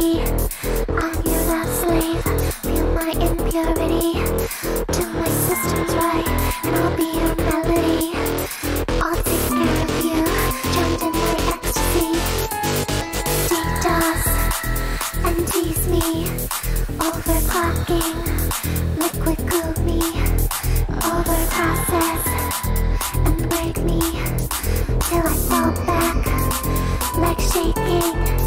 I'm your last slave. Feel my impurity. Do my systems right, and I'll be your melody. I'll take care of you, drowned in my ecstasy. Take dust and tease me. Overclocking, liquid cool me. Overprocess and break me till I fall back, legs shaking.